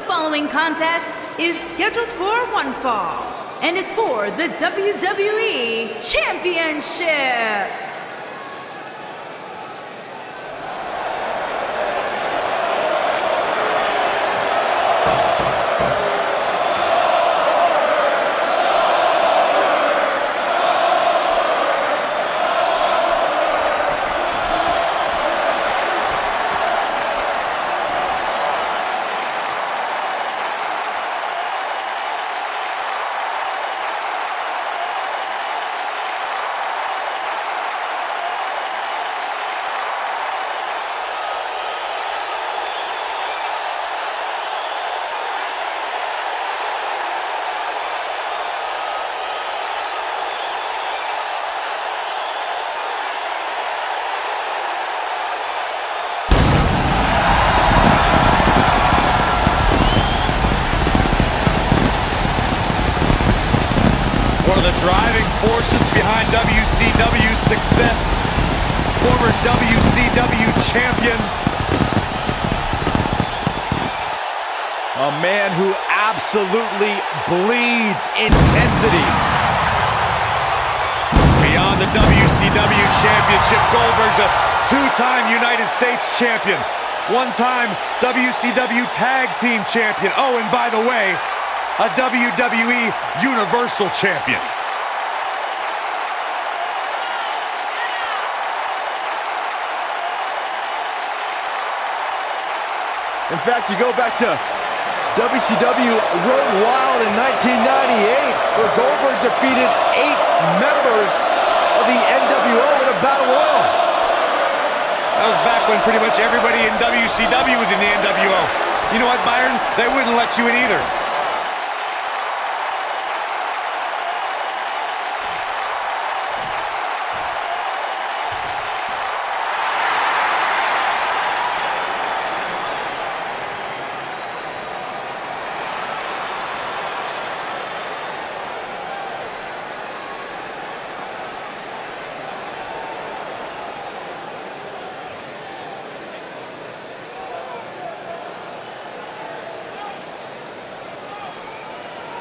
The following contest is scheduled for one fall and is for the WWE Championship. Driving forces behind WCW's success, former WCW champion, a man who absolutely bleeds intensity. Beyond the WCW championship, Goldberg's a two-time United States champion, one-time WCW tag team champion. Oh, and by the way, a WWE Universal Champion. In fact, you go back to WCW Road Wild in 1998, where Goldberg defeated eight members of the NWO in a battle royal. That was back when pretty much everybody in WCW was in the NWO. You know what, Byron? They wouldn't let you in either.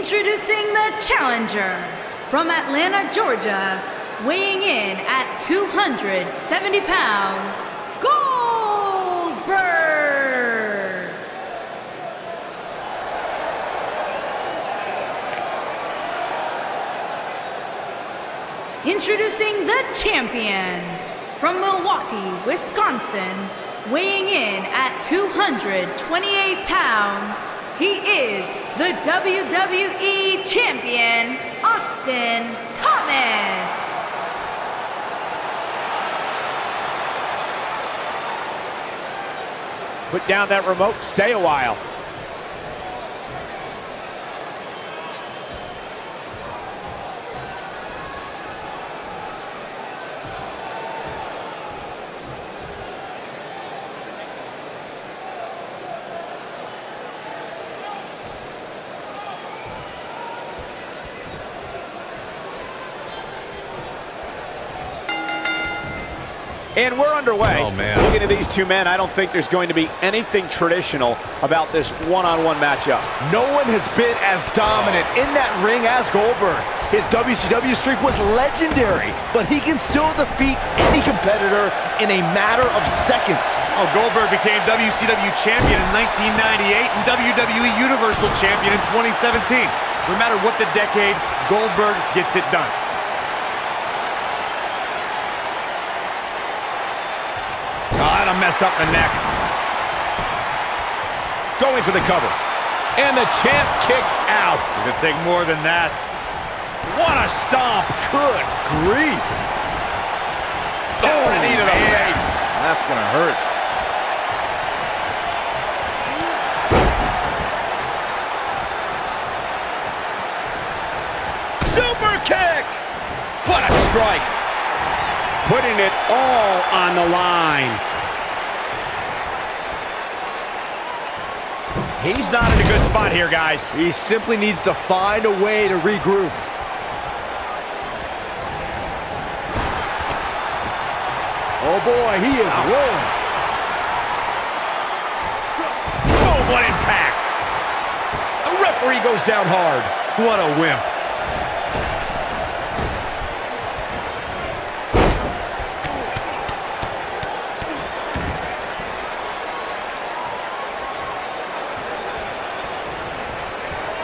Introducing the challenger from Atlanta, Georgia, weighing in at 270 pounds, Goldberg. Introducing the champion from Milwaukee, Wisconsin, weighing in at 228 pounds, he is the WWE Champion, Austin Thomas. Put down that remote, stay a while. And we're underway. Oh, man. Looking at these two men, I don't think there's going to be anything traditional about this one-on-one matchup. No one has been as dominant in that ring as Goldberg. His WCW streak was legendary, but he can still defeat any competitor in a matter of seconds. Oh, Goldberg became WCW champion in 1998 and WWE Universal champion in 2017. No matter what the decade, Goldberg gets it done. Oh, that'll mess up the neck. Going for the cover. And the champ kicks out. It could take more than that. What a stomp. Good grief. Oh, a knee to the face. That's going to hurt. Super kick. What a strike. Putting it all on the line. He's not in a good spot here, guys. He simply needs to find a way to regroup. Oh boy, he is rolling. Oh, what impact. The referee goes down hard. What a wimp.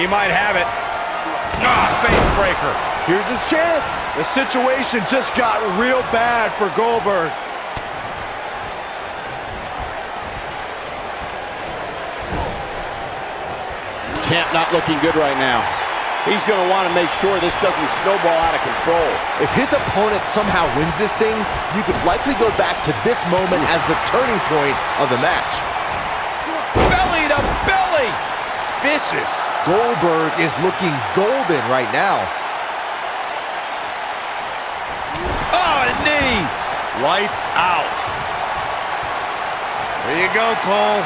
He might have it. Ah, face breaker. Here's his chance. The situation just got real bad for Goldberg. Champ not looking good right now. He's going to want to make sure this doesn't snowball out of control. If his opponent somehow wins this thing, you could likely go back to this moment as the turning point of the match. Belly to belly. Vicious. Goldberg is looking golden right now. Oh, a knee. Lights out. There you go, Cole.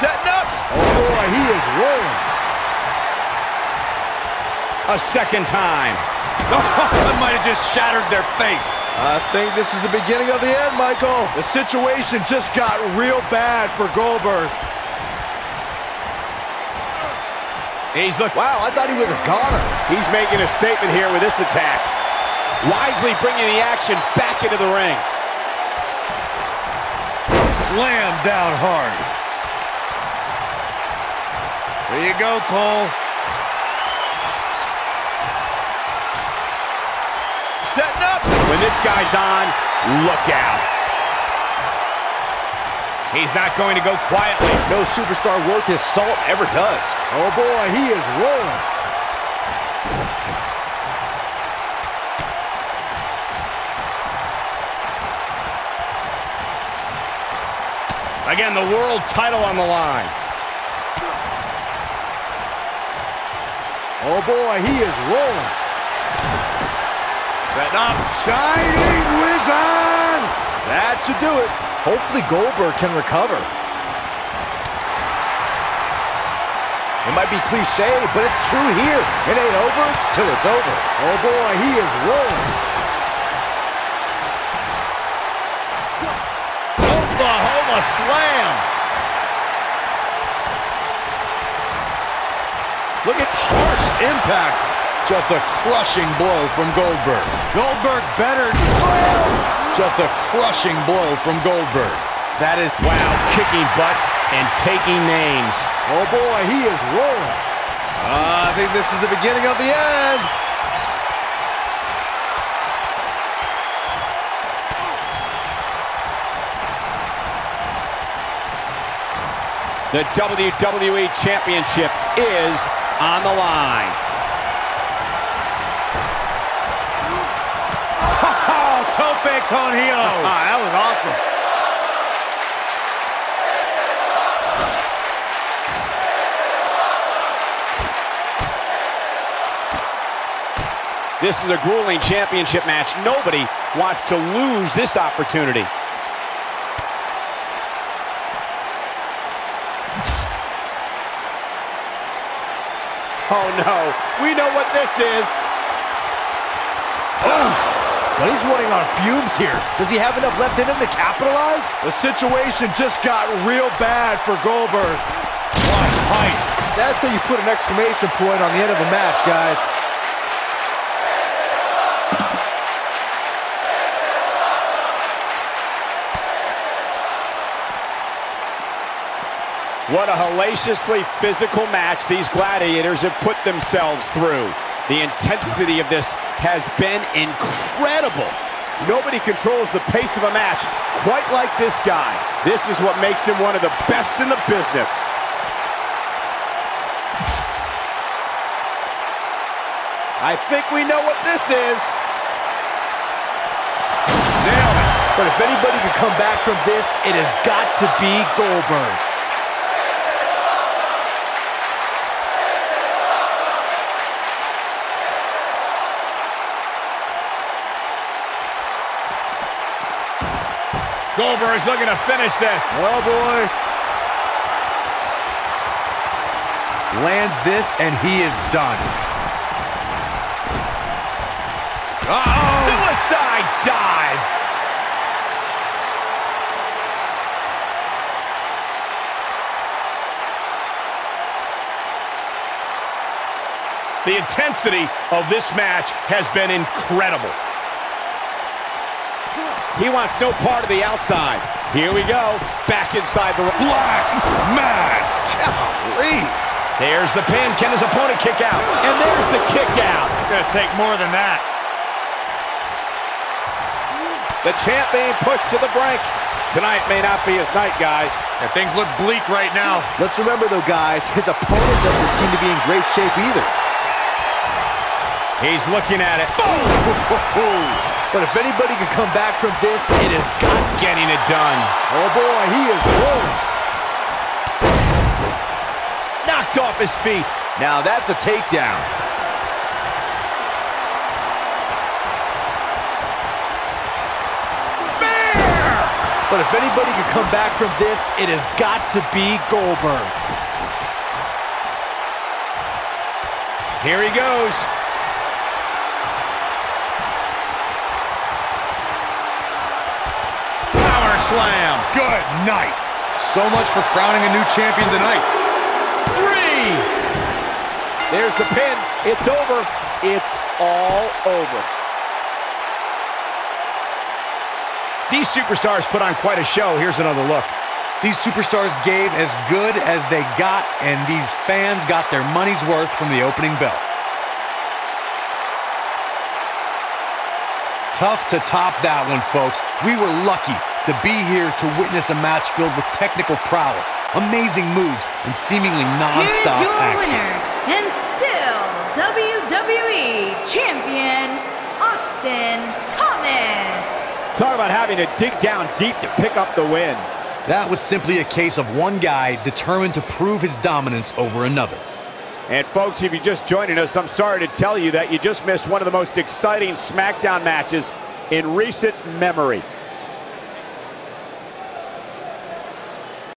Setting up. Oh boy, he is rolling. A second time. that might have just shattered their face. I think this is the beginning of the end, Michael. The situation just got real bad for Goldberg. He's look. Wow, I thought he was a goner. He's making a statement here with this attack. Wisely bringing the action back into the ring. Slam down hard. There you go, Cole. Setting up. When this guy's on, look out. He's not going to go quietly. No superstar worth his salt ever does. Oh boy, he is rolling. Again, the world title on the line. Oh boy, he is rolling. Setting up. Shining Wizard. That should do it. Hopefully Goldberg can recover. It might be cliche, but it's true here. It ain't over till it's over. Oh boy, he is rolling. Oklahoma slam. Look at harsh impact. Just a crushing blow from Goldberg. Goldberg better. Just a crushing blow from Goldberg. That is, wow, kicking butt and taking names. Oh boy, he is rolling. Ah, I think this is the beginning of the end. The WWE Championship is on the line. Oh, tope con hilo. Ah, that was awesome. This is a grueling championship match. Nobody wants to lose this opportunity. Oh no, we know what this is. But he's running on fumes here. Does he have enough left in him to capitalize? The situation just got real bad for Goldberg. What height. That's how you put an exclamation point on the end of a match, guys. What a hellaciously physical match these gladiators have put themselves through. The intensity of this has been incredible. Nobody controls the pace of a match quite like this guy. This is what makes him one of the best in the business. I think we know what this is. Nailed it. But if anybody can come back from this, it has got to be Goldberg. Goldberg's looking to finish this. Oh, boy. Lands this, and he is done. Uh-oh. Suicide dive! The intensity of this match has been incredible. He wants no part of the outside. Here we go. Back inside the... Black Mass. Golly. There's the pin. Can his opponent kick out? And there's the kick out. Gonna take more than that. The champ being pushed to the brink. Tonight may not be his night, guys. Yeah, things look bleak right now. Let's remember, though, guys, his opponent doesn't seem to be in great shape either. He's looking at it. But if anybody can come back from this, it is got Getting it done. Oh boy, he is rolling. Knocked off his feet. Now that's a takedown. But if anybody can come back from this, it has got to be Goldberg. Here he goes. Slam. Good night. So much for crowning a new champion tonight. Three. There's the pin. It's over. It's all over. These superstars put on quite a show. Here's another look. These superstars gave as good as they got, and these fans got their money's worth from the opening bell. Tough to top that one, folks. We were lucky to be here to witness a match filled with technical prowess, amazing moves, and seemingly Here's non-stop your action. winner, and still WWE Champion, Austin Thomas. Talk about having to dig down deep to pick up the win. That was simply a case of one guy determined to prove his dominance over another. And folks, if you're just joining us, I'm sorry to tell you that you just missed one of the most exciting SmackDown matches in recent memory.